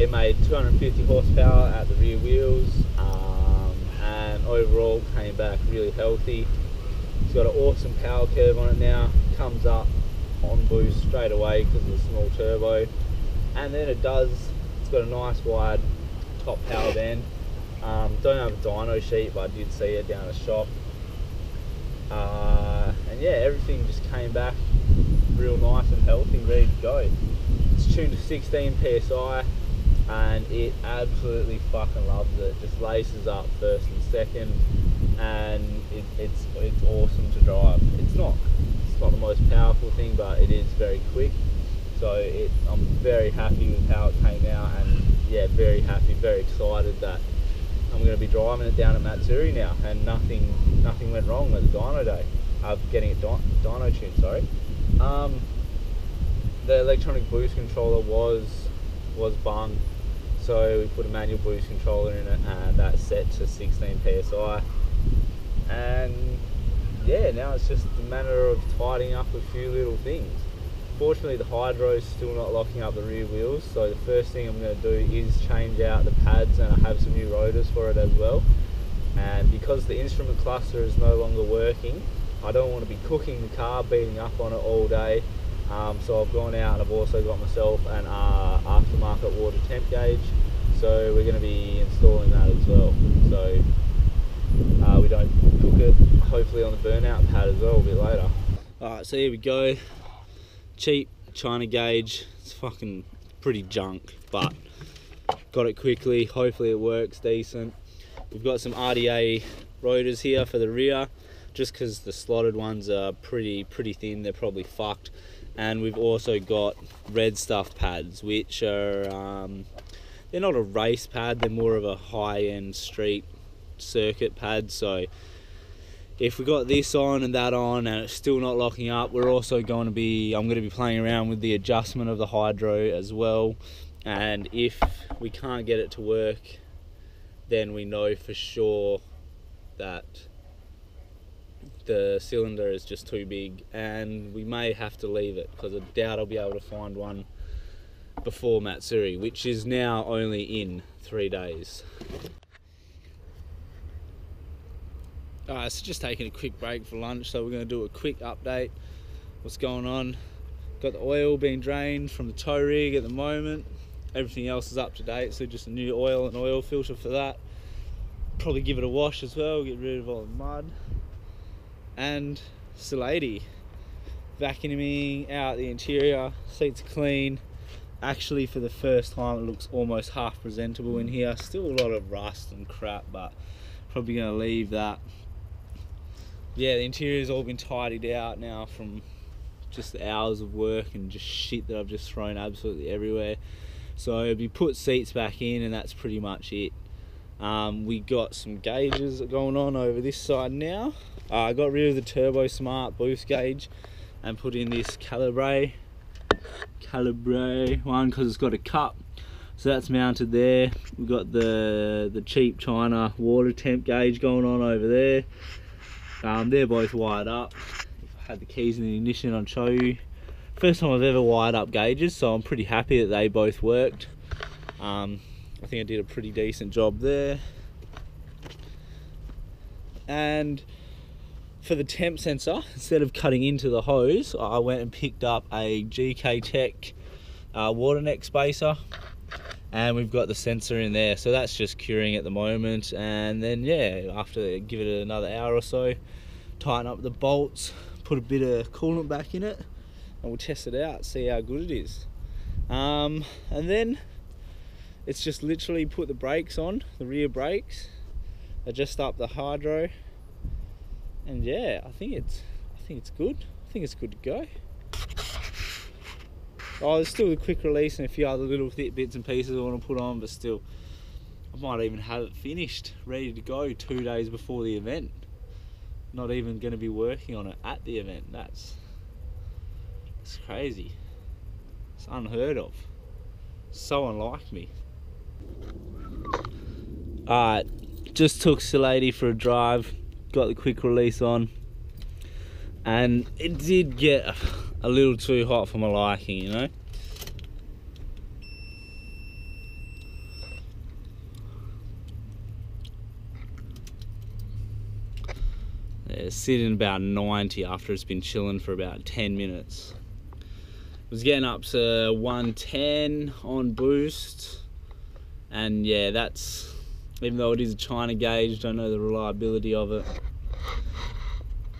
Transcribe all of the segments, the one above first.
it made 250 horsepower at the rear wheels um, and overall came back really healthy. It's got an awesome power curve on it now, comes up on boost straight away because of the small turbo and then it does, it's got a nice wide top power band. Um, don't have a dyno sheet but I did see it down the shop. Uh, and yeah, everything just came back real nice and healthy, ready to go. It's tuned to 16 psi and it absolutely fucking loves it. Just laces up first and second, and it, it's it's awesome to drive. It's not it's not the most powerful thing, but it is very quick. So it, I'm very happy with how it came out, and yeah, very happy, very excited that I'm going to be driving it down at Matsuri now, and nothing nothing went wrong with the dyno day. Uh, getting it dyno, tuned, sorry. Um, the electronic boost controller was was bung so we put a manual boost controller in it and that's set to 16 psi and yeah now it's just a matter of tidying up a few little things. Fortunately the hydro is still not locking up the rear wheels so the first thing I'm going to do is change out the pads and I have some new rotors for it as well. And because the instrument cluster is no longer working I don't want to be cooking the car beating up on it all day um, so I've gone out and I've also got myself an uh, aftermarket water temp gauge. So we're going to be installing that as well. So uh, we don't cook it hopefully on the burnout pad as well a bit later. Alright, so here we go. Cheap China gauge. It's fucking pretty junk, but got it quickly. Hopefully it works decent. We've got some RDA rotors here for the rear just because the slotted ones are pretty pretty thin they're probably fucked and we've also got red stuff pads which are um, they're not a race pad they're more of a high-end street circuit pad. So if we got this on and that on and it's still not locking up we're also going to be I'm going to be playing around with the adjustment of the hydro as well. And if we can't get it to work then we know for sure that the cylinder is just too big and we may have to leave it because I doubt I'll be able to find one before Matsuri, which is now only in three days. Alright, so just taking a quick break for lunch, so we're going to do a quick update. What's going on? Got the oil being drained from the tow rig at the moment. Everything else is up to date, so just a new oil and oil filter for that. Probably give it a wash as well, get rid of all the mud and Salady vacuuming out the interior. Seats clean. Actually for the first time it looks almost half presentable in here. Still a lot of rust and crap but probably gonna leave that. Yeah the interior's all been tidied out now from just the hours of work and just shit that I've just thrown absolutely everywhere. So we put seats back in and that's pretty much it um, we got some gauges going on over this side now. Uh, I got rid of the Turbosmart boost gauge and put in this Calibre Calibre one because it's got a cup. So that's mounted there. We've got the the cheap China water temp gauge going on over there. Um, they're both wired up. If I had the keys in the ignition I'd show you. First time I've ever wired up gauges so I'm pretty happy that they both worked. Um, I think I did a pretty decent job there and for the temp sensor, instead of cutting into the hose, I went and picked up a GK Tech uh, water neck spacer and we've got the sensor in there. So that's just curing at the moment. And then yeah, after give it another hour or so, tighten up the bolts, put a bit of coolant back in it and we'll test it out, see how good it is. Um, and then it's just literally put the brakes on, the rear brakes, adjust up the hydro and yeah I think it's I think it's good. I think it's good to go. Oh there's still a quick release and a few other little bits and pieces I want to put on but still I might even have it finished ready to go two days before the event. Not even going to be working on it at the event. That's it's crazy. It's unheard of. So unlike me Alright, just took Silady for a drive, got the quick release on, and it did get a little too hot for my liking, you know? It's sitting about 90 after it's been chilling for about 10 minutes. It was getting up to 110 on boost and yeah, that's even though it is a China gauge, don't know the reliability of it.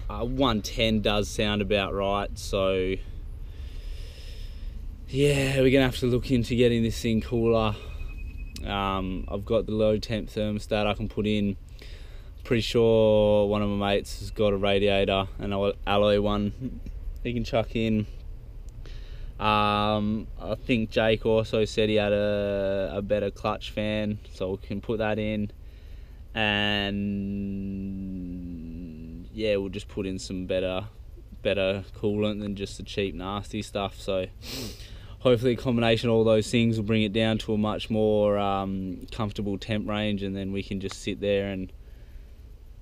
Uh, 110 does sound about right, so yeah, we're gonna have to look into getting this thing cooler. Um, I've got the low temp thermostat I can put in. Pretty sure one of my mates has got a radiator, an alloy one he can chuck in. Um, I think Jake also said he had a, a better clutch fan, so we can put that in. And yeah, we'll just put in some better better coolant than just the cheap nasty stuff. So hopefully a combination of all those things will bring it down to a much more um, comfortable temp range and then we can just sit there and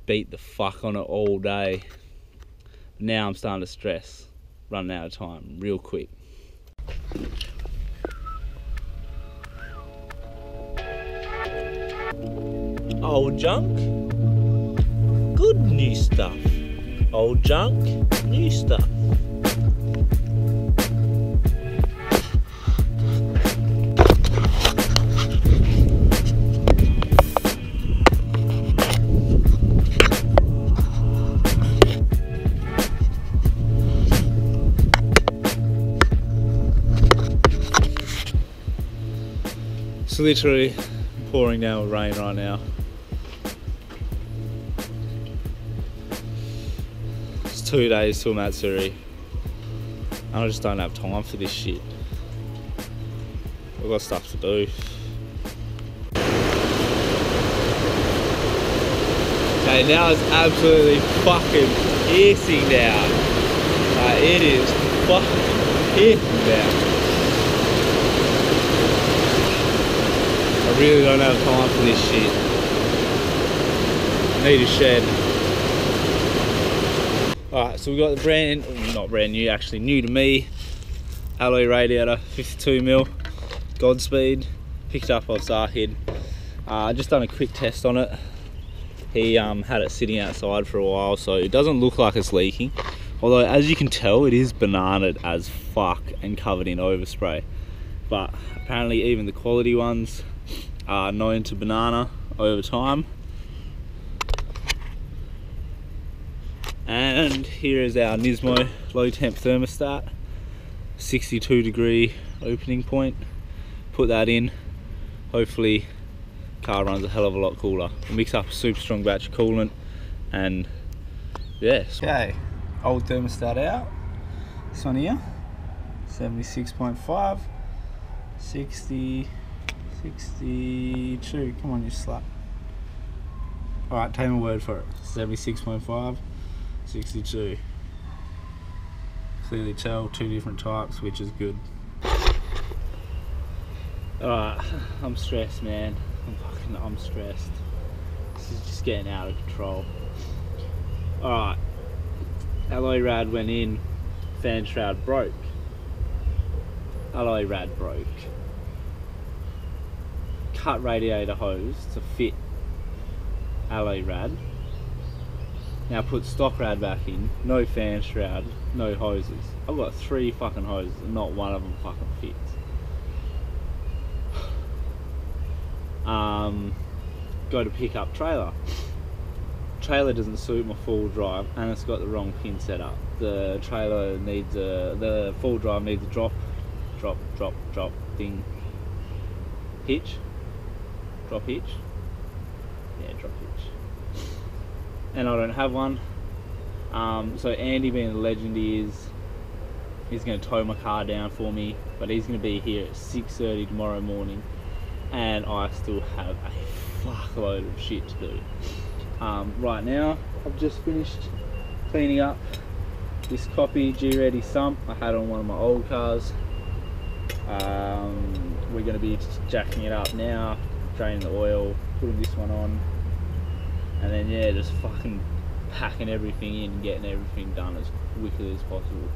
beat the fuck on it all day. Now I'm starting to stress, running out of time real quick. Old junk, good new stuff. Old junk, new stuff. It's literally pouring down with rain right now. It's two days till Matsuri. And I just don't have time for this shit. I've got stuff to do. Okay, now it's absolutely fucking piercing down. Like, it is fucking piercing down. Really don't have time for this shit. I need a shed. Alright, so we got the brand, not brand new, actually new to me, alloy radiator, 52 mil, Godspeed, picked up off Zahid. I uh, just done a quick test on it. He um, had it sitting outside for a while, so it doesn't look like it's leaking. Although, as you can tell, it is bananaed as fuck and covered in overspray. But apparently even the quality ones are known to banana over time. And here is our Nismo low temp thermostat, 62 degree opening point. Put that in, hopefully car runs a hell of a lot cooler. We'll mix up a super strong batch of coolant and yeah. Okay, old thermostat out. This one here, 76.5, 60, 62. Come on, you slut. Alright, take my word for it. 76.5, 62. Clearly tell two different types, which is good. Alright, I'm stressed, man. I'm fucking, I'm stressed. This is just getting out of control. Alright. Alloy rad went in, fan shroud broke. Alloy rad broke cut radiator hose to fit alloy rad. Now put stock rad back in, no fan shroud, no hoses. I've got three fucking hoses and not one of them fucking fits. Um, go to pick up trailer. Trailer doesn't suit my full drive and it's got the wrong pin set up. The trailer needs a, the full drive needs a drop, drop, drop, drop thing hitch drop hitch. Yeah, drop hitch. And I don't have one. Um, so Andy, being the legend he is, he's going to tow my car down for me. But he's going to be here at 6:30 tomorrow morning, and I still have a fuckload of shit to do. Um, right now, I've just finished cleaning up this copy GReddy sump I had on one of my old cars. Um, we're going to be jacking it up now draining the oil, putting this one on, and then yeah, just fucking packing everything in, getting everything done as quickly as possible.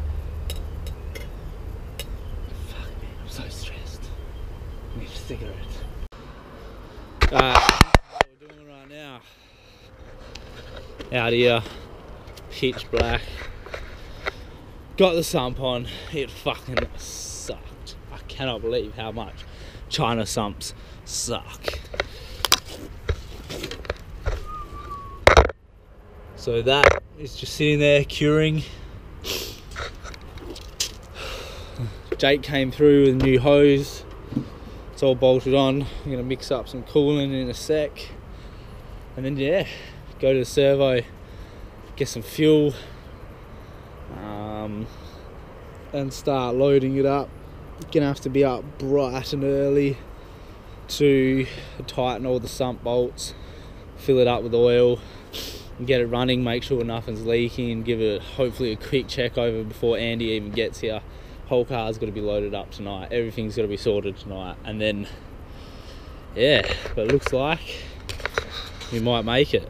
Fuck man, I'm so stressed. I need a cigarette. Uh, we're doing right now. Out here, pitch black. Got the sump on. It fucking sucked. I cannot believe how much China sumps suck. So that is just sitting there curing. Jake came through with a new hose. It's all bolted on. I'm gonna mix up some coolant in a sec. And then yeah, go to the servo, get some fuel, um, and start loading it up. Gonna have to be up bright and early to tighten all the sump bolts, fill it up with oil, get it running, make sure nothing's leaking, and give it hopefully a quick check over before Andy even gets here. Whole car's got to be loaded up tonight. Everything's got to be sorted tonight, and then yeah, but it looks like we might make it.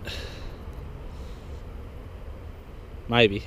Maybe.